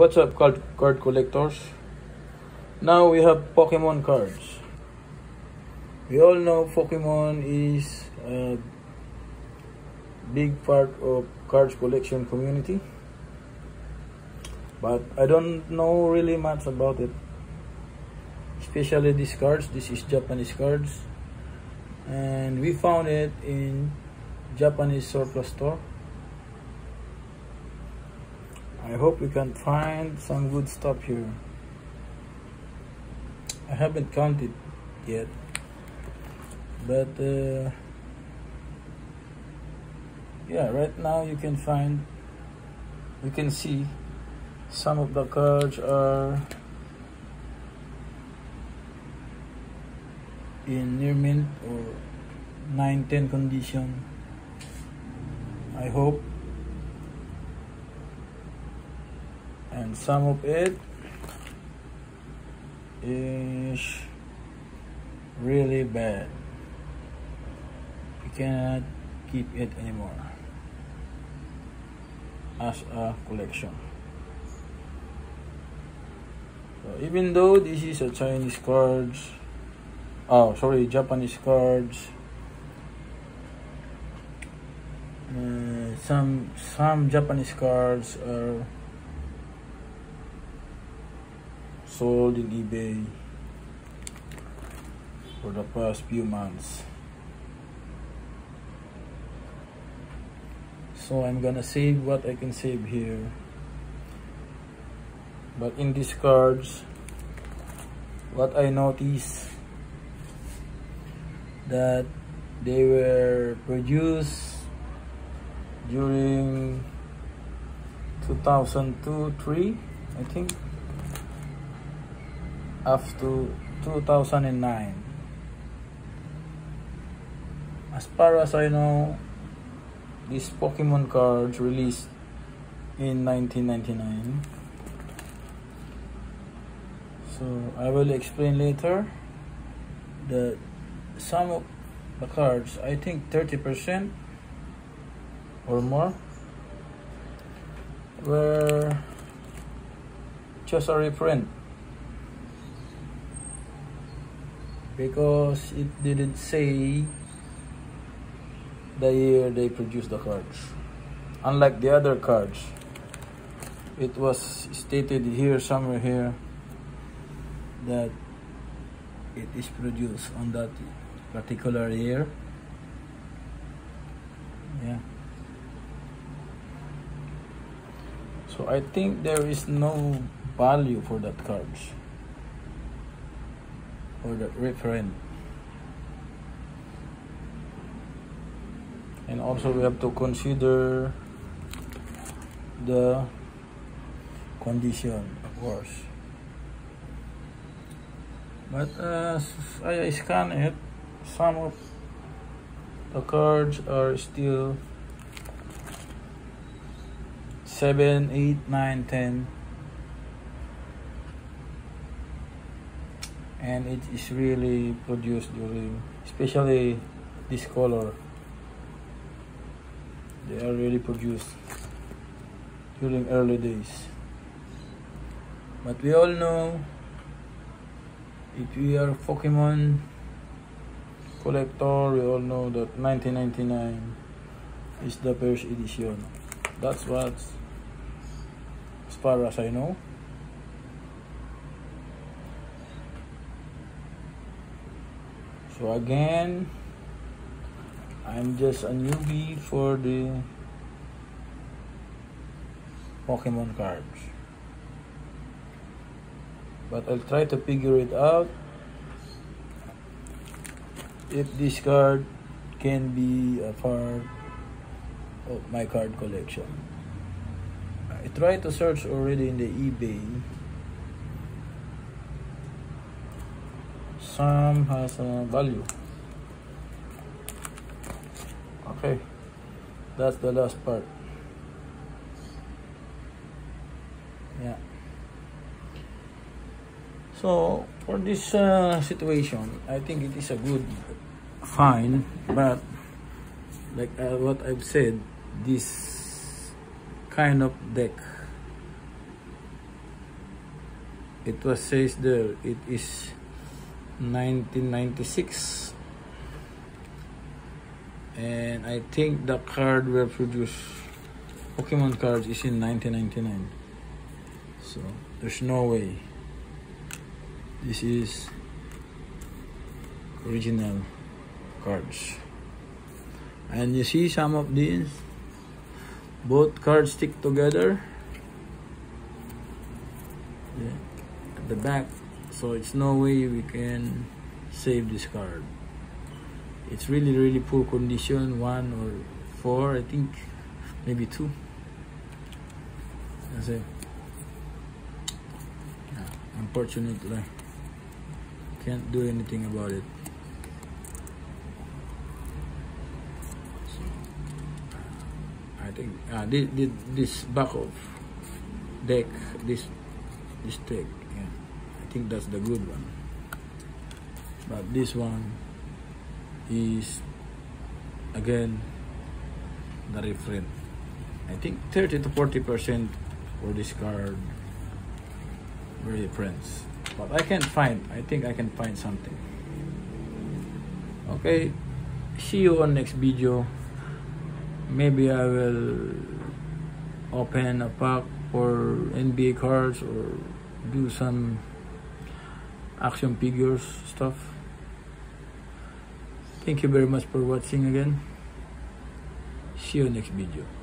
what's up card, card collectors? Now we have Pokemon cards. We all know Pokemon is a big part of cards collection community. But I don't know really much about it. Especially these cards. This is Japanese cards. And we found it in Japanese surplus store. I hope we can find some good stuff here. I haven't counted yet, but uh, yeah, right now you can find, you can see some of the cards are in near mint or 9-10 condition. I hope and some of it is really bad. You cannot keep it anymore. As a collection. So even though this is a Chinese cards oh sorry Japanese cards uh, some some Japanese cards are sold in eBay for the past few months. So I'm gonna save what I can save here. But in these cards, what I noticed that they were produced during 2002-3 I think up to 2009 as far as I know these Pokemon cards released in 1999 so I will explain later that some of the cards. I think 30% or more were just a reprint because it didn't say the year they produced the cards. Unlike the other cards, it was stated here, somewhere here, that it is produced on that particular year. Yeah. So I think there is no value for that cards or the reprint. And also we have to consider the condition of course. But as I scan it some of the cards are still 7 8 9 10 and it is really produced during especially this color. They are really produced during early days. But we all know if we are Pokemon collector we all know that 1999 is the first edition. That's what as far as I know so again I'm just a newbie for the Pokemon cards. But I'll try to figure it out if this card can be a part of my card collection. I tried to search already in the eBay has a value. Okay that's the last part. Yeah. So for this uh, situation I think it is a good fine but like uh, what I've said this kind of deck it was says there it is 1996 and I think the card were produced Pokemon cards is in 1999 so there's no way. This is original cards. And you see some of these? Both cards stick together. Yeah, at the back so it's no way we can save this card. It's really really poor condition one or four I think maybe two. That's it. Yeah, unfortunately can't do anything about it. So, I think uh, this, this back of deck this this deck think that's the good one. But this one is again the reprint. I think 30 to 40 percent for this card very friends but I can't find I think I can find something. Okay see you on next video. Maybe I will open a pack for NBA cards or do some action figures stuff. Thank you very much for watching again. See you next video